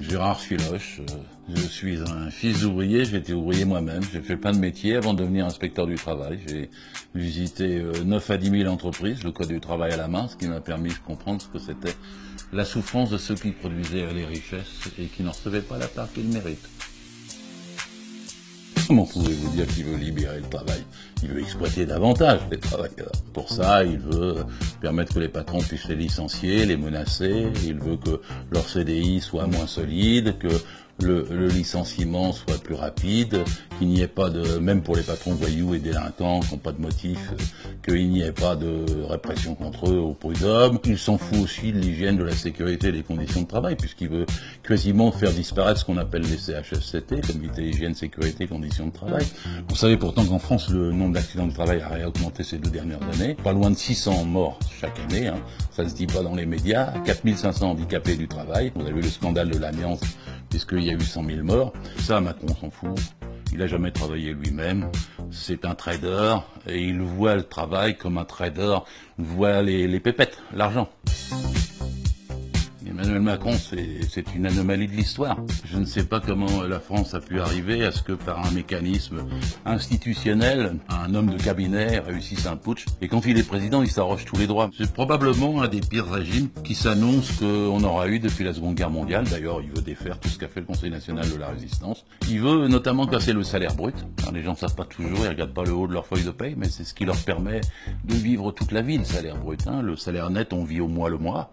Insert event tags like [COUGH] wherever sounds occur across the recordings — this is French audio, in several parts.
Gérard Filoche, euh, je suis un fils d'ouvrier, j'ai été ouvrier moi-même, j'ai fait plein de métiers avant de devenir inspecteur du travail. J'ai visité 9 euh, à 10 000 entreprises, le code du travail à la main, ce qui m'a permis de comprendre ce que c'était la souffrance de ceux qui produisaient les richesses et qui n'en recevaient pas la part qu'ils méritent. Comment pouvez-vous dire qu'il veut libérer le travail? Il veut exploiter davantage les travailleurs. Pour ça, il veut permettre que les patrons puissent les licencier, les menacer. Il veut que leur CDI soit moins solide, que le, licenciement soit plus rapide, qu'il n'y ait pas de, même pour les patrons voyous et délinquants qui n'ont pas de motif, qu'il n'y ait pas de répression contre eux au prud'homme. Il s'en fout aussi de l'hygiène, de la sécurité et des conditions de travail, puisqu'il veut quasiment faire disparaître ce qu'on appelle les CHSCT, Comité Hygiène, Sécurité, Conditions de Travail. Vous savez pourtant qu'en France, le nombre d'accidents de travail a réaugmenté ces deux dernières années. Pas loin de 600 morts chaque année, hein. ça se dit pas dans les médias. 4500 handicapés du travail. Vous avez vu le scandale de l'amiante, puisqu'il y a eu 100 000 morts? Ça, Macron s'en fout. Il n'a jamais travaillé lui-même. C'est un trader et il voit le travail comme un trader voit les, les pépettes, l'argent. Emmanuel Macron, c'est une anomalie de l'histoire. Je ne sais pas comment la France a pu arriver à ce que par un mécanisme institutionnel, un homme de cabinet réussisse un putsch. Et quand il est président, il s'arroge tous les droits. C'est probablement un des pires régimes qui s'annonce qu'on aura eu depuis la Seconde Guerre mondiale. D'ailleurs, il veut défaire tout ce qu'a fait le Conseil national de la résistance. Il veut notamment casser le salaire brut. les gens ne savent pas toujours, ils regardent pas le haut de leur feuille de paye, mais c'est ce qui leur permet de vivre toute la vie, le salaire brut. Hein. Le salaire net, on vit au mois le mois.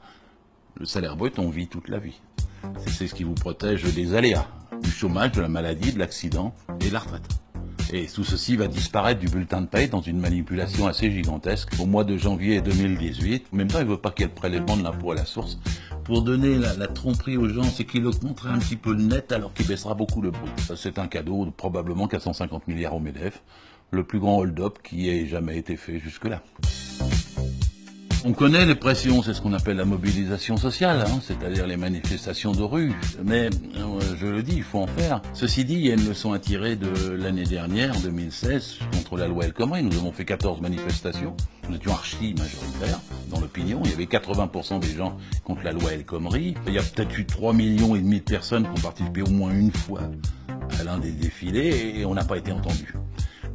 Le salaire brut, on vit toute la vie. C'est ce qui vous protège des aléas, du chômage, de la maladie, de l'accident et de la retraite. Et tout ceci va disparaître du bulletin de paie dans une manipulation assez gigantesque au mois de janvier 2018. En même temps, il ne veut pas qu'il y ait le prélèvement de l'impôt à la source. Pour donner la, tromperie aux gens, c'est qu'il augmenterait un petit peu net alors qu'il baissera beaucoup le brut. C'est un cadeau de probablement 450 milliards au MEDEF, le plus grand hold-up qui ait jamais été fait jusque-là. On connaît les pressions, c'est ce qu'on appelle la mobilisation sociale, hein, c'est-à-dire les manifestations de rue. Mais euh, je le dis, il faut en faire. Ceci dit, il y a une leçon à tirer de l'année dernière, 2016, contre la loi El Khomri. Nous avons fait 14 manifestations. Nous étions archi majoritaires dans l'opinion. Il y avait 80% des gens contre la loi El Khomri. Il y a peut-être eu 3 millions et demi de personnes qui ont participé au moins une fois à l'un des défilés et on n'a pas été entendus.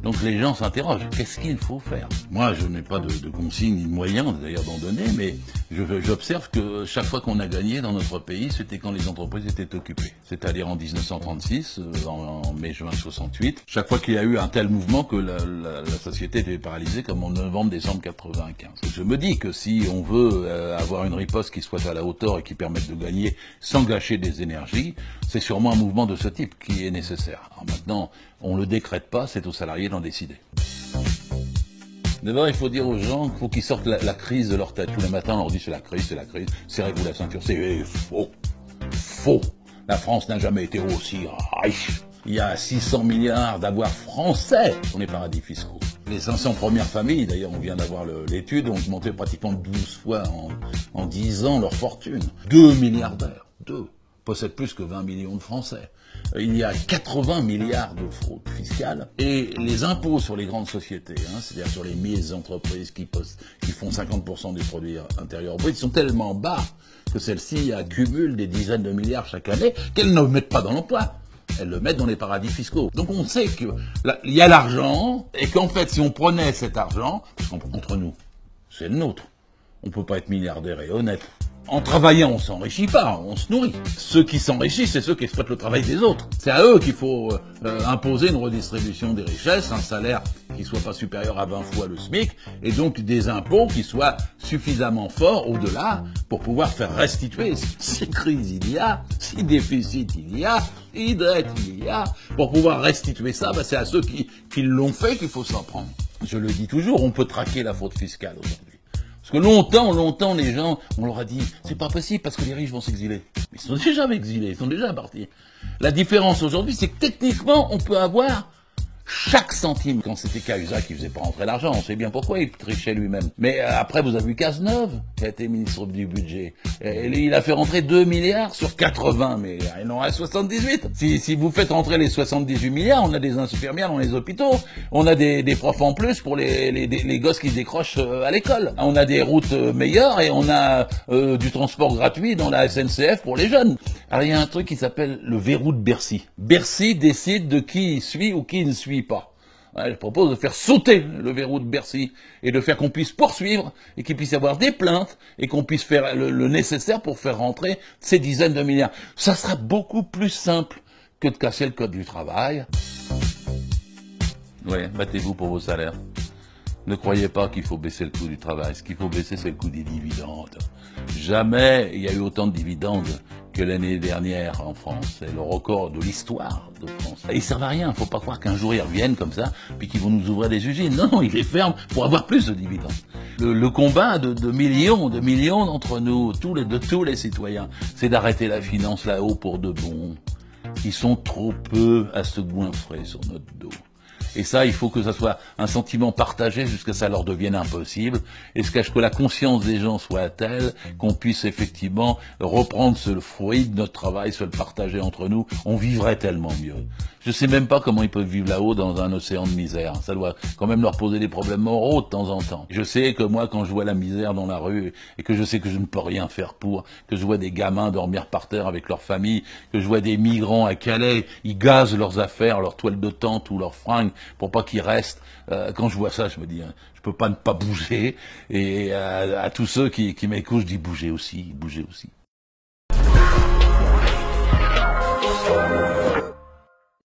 Donc les gens s'interrogent, qu'est-ce qu'il faut faire? Moi, je n'ai pas de, de consignes ni de moyens d'ailleurs d'en donner, mais j'observe que chaque fois qu'on a gagné dans notre pays, c'était quand les entreprises étaient occupées. C'est-à-dire en 1936, euh, en, mai-juin 68, chaque fois qu'il y a eu un tel mouvement que la, la, société était paralysée comme en novembre-décembre 95. Je me dis que si on veut euh, avoir une riposte qui soit à la hauteur et qui permette de gagner sans gâcher des énergies, c'est sûrement un mouvement de ce type qui est nécessaire. Alors maintenant, on ne le décrète pas, c'est aux salariés d'en décider. D'abord, il faut dire aux gens qu'il faut qu'ils sortent la, crise de leur tête. Tous les matins, on leur dit c'est la crise, c'est la crise, serrez-vous la ceinture. C'est faux. Faux. La France n'a jamais été aussi riche. Il y a 600 milliards d'avoirs français dans les paradis fiscaux. Les 500 premières familles, d'ailleurs, on vient d'avoir l'étude, ont augmenté pratiquement 12 fois en, en 10 ans leur fortune. Deux milliardaires. Deux possède plus que 20 millions de Français. Il y a 80 milliards de fraude fiscale et les impôts sur les grandes sociétés, hein, c'est-à-dire sur les milliers entreprises qui, font 50% des produits intérieurs bruts, sont tellement bas que celles-ci accumulent des dizaines de milliards chaque année qu'elles ne mettent pas dans l'emploi. Elles le mettent dans les paradis fiscaux. Donc on sait qu'il y a l'argent et qu'en fait si on prenait cet argent, parce qu'entre nous, c'est le nôtre, on peut pas être milliardaire et honnête en travaillant, on s'enrichit pas, on se nourrit. Ceux qui s'enrichissent, c'est ceux qui exploitent le travail des autres. C'est à eux qu'il faut euh, imposer une redistribution des richesses, un salaire qui soit pas supérieur à 20 fois le SMIC, et donc des impôts qui soient suffisamment forts au-delà pour pouvoir faire restituer [LAUGHS] si crise il y a, si déficit il y a, si il y a, pour pouvoir restituer ça, bah, c'est à ceux qui, qui l'ont fait qu'il faut s'en prendre. Je le dis toujours, on peut traquer la faute fiscale aujourd'hui. Parce que longtemps, longtemps, les gens, on leur a dit, c'est pas possible parce que les riches vont s'exiler. Ils sont déjà exilés, ils sont déjà partis. La différence aujourd'hui, c'est que techniquement, on peut avoir chaque centime. Quand c'était Cahuzac qui faisait pas rentrer l'argent, on sait bien pourquoi, il trichait lui-même. Mais euh, après, vous avez vu Cazeneuve, qui a été ministre du budget. Et il a fait rentrer 2 milliards sur 80, mais il en reste 78. Si, si vous faites rentrer les 78 milliards, on a des infirmières dans les hôpitaux, on a des, des profs en plus pour les, les, les gosses qui décrochent euh, à l'école. On a des routes euh, meilleures et on a du transport gratuit dans la SNCF pour les jeunes. Alors il y a un truc qui s'appelle le verrou de Bercy. Bercy décide de qui suit ou qui ne suit pas. je propose de faire sauter le verrou de Bercy et de faire qu'on puisse poursuivre et qu'il puisse y avoir des plaintes et qu'on puisse faire le, nécessaire pour faire rentrer ces dizaines de milliards. Ça sera beaucoup plus simple que de casser le code du travail. Ouais, battez-vous pour vos salaires. Ne croyez pas qu'il faut baisser le coût du travail. Ce qu'il faut baisser, c'est le coût des dividendes. Jamais il y a eu autant de dividendes que l'année dernière en France. C'est le record de l'histoire de France. Ils servent à rien. Il faut pas croire qu'un jour ils reviennent comme ça, puis qu'ils vont nous ouvrir des usines. Non, ils les ferment pour avoir plus de dividendes. Le, combat de, millions, de millions d'entre nous, tous les, de tous les citoyens, c'est d'arrêter la finance là-haut pour de bon. Ils sont trop peu à se goinfrer sur notre dos. Et ça, il faut que ça soit un sentiment partagé jusqu'à ça leur devienne impossible. Et ce que la conscience des gens soit telle qu'on puisse effectivement reprendre ce fruit de notre travail, se le partager entre nous, on vivrait tellement mieux. Je sais même pas comment ils peuvent vivre là-haut dans un océan de misère. Ça doit quand même leur poser des problèmes moraux de temps en temps. Je sais que moi, quand je vois la misère dans la rue et que je sais que je ne peux rien faire pour, que je vois des gamins dormir par terre avec leur famille, que je vois des migrants à Calais, ils gazent leurs affaires, leurs toiles de tente ou leurs fringues pour pas qu'ils restent. Euh, quand je vois ça, je me dis, hein, je peux pas ne pas bouger. Et euh, à tous ceux qui, qui m'écoutent, je dis bougez aussi, bougez aussi.